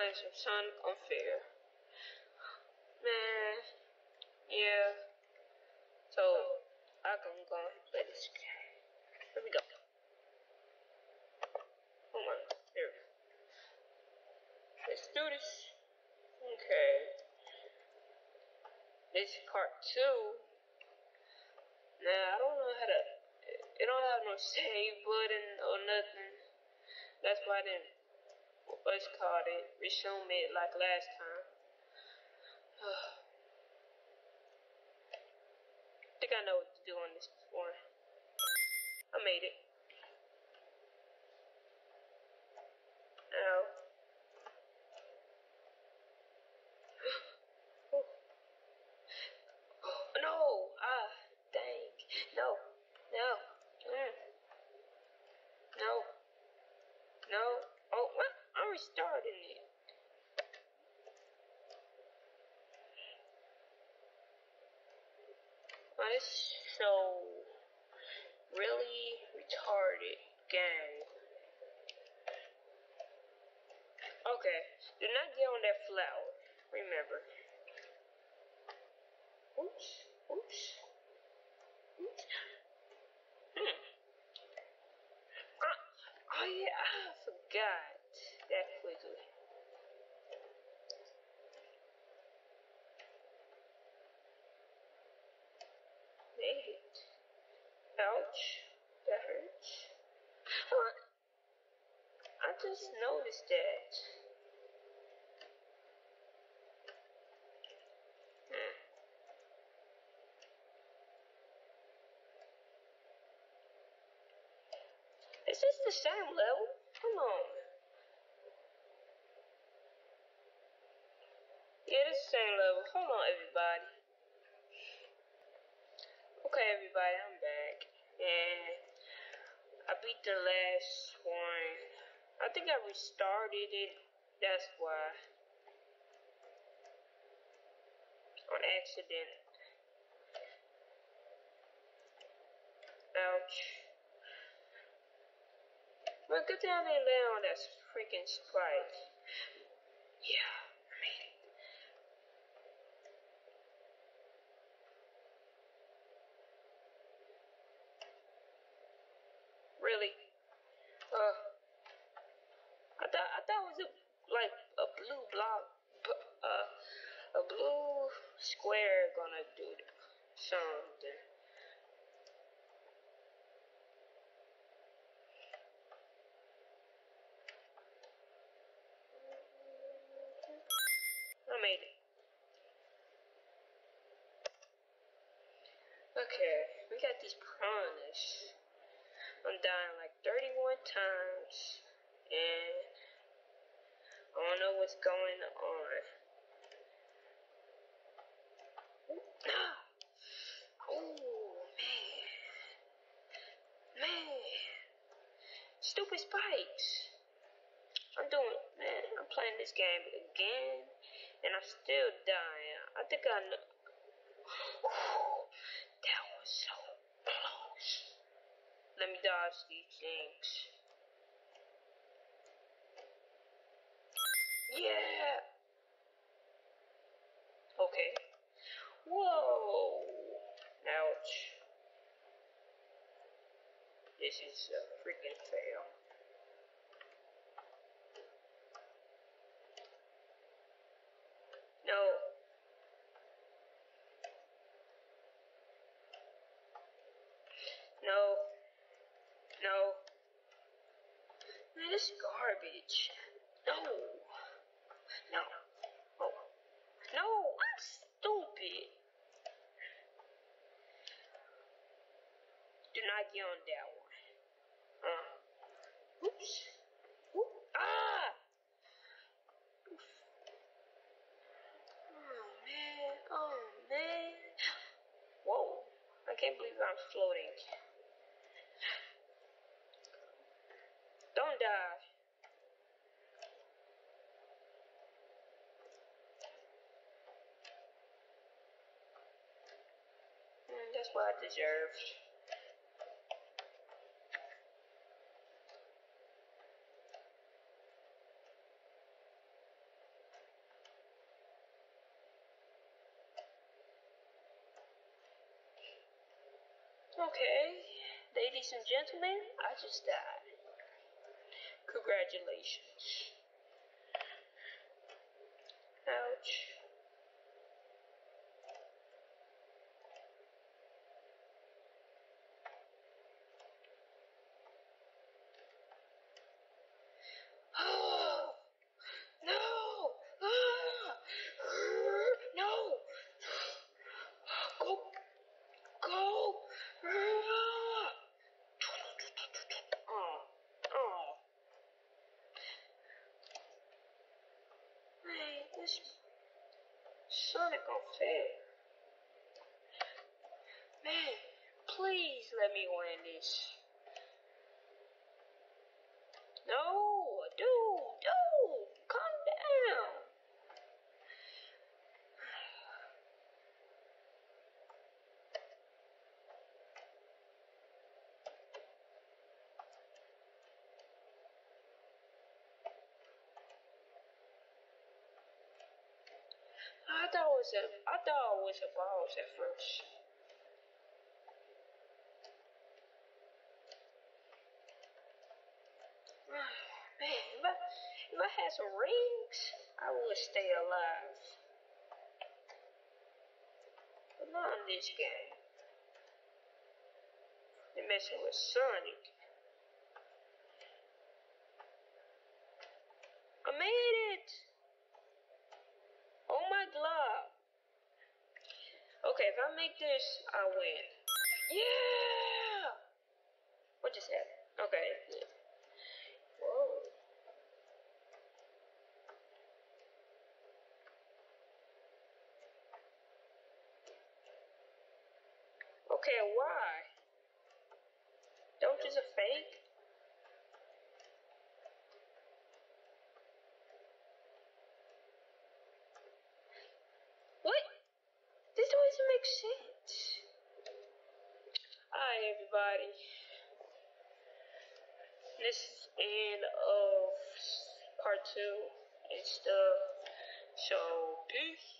playing some Sonic Unfair. Man, yeah. So, I can go and play this game. Here we go. Come on, there we. Let's do this. Okay. This is part two. Now, I don't know how to, it don't have no save button or nothing. That's why I didn't, what's called it, resume it like last time. I think I know what to do on this one. I made it. Now. oh. No! Ah, dang. No. No. Mm. No. No. Oh, what? I'm restarting it. This so really retarded game. Okay, do not get on that flower. Remember. Oops, oops. Hmm. Uh, oh yeah, I forgot that quickly. Made it. Ouch. That hurts. I just noticed that. Hmm. Is this the same level? Come on. Yeah, it's the same level. Hold on, everybody. Okay, everybody, I'm back. And I beat the last one. I think I restarted it. That's why. On accident. Ouch. But good thing I didn't land on that freaking sprite. Yeah, I made it. Really? Uh, I thought I thought it was a, like a blue block, uh, a blue square gonna do something. I made it. Okay, we got these piranhas. I'm dying like 31 times, and I don't know what's going on. Oh, man. Man. Stupid spikes. I'm doing, man, I'm playing this game again, and I'm still dying. I think I know. that was so close. Let me dodge things. Yeah! Okay. Whoa! Ouch. This is a freaking fail. No. No. No. Man, this garbage. No. No. Oh. No, I'm stupid. Do not get on that one. Uh. Oops. Oop. Ah! Oof. Oh man, oh man. Whoa, I can't believe I'm floating. That's what I deserved. Okay, ladies and gentlemen, I just died. Congratulations. Ouch. Man, please let me win this. No, thought it was a, I thought it was a boss at first. Man, if I, if I had some rings, I would stay alive. But not in this game. They're messing with Sonic. I made it! Okay, if I make this, I win. Yeah! What just happened? Okay. Whoa. Okay, why? Don't use a fake? What? This sense. Hi, everybody. This is end of part two and stuff. So, peace.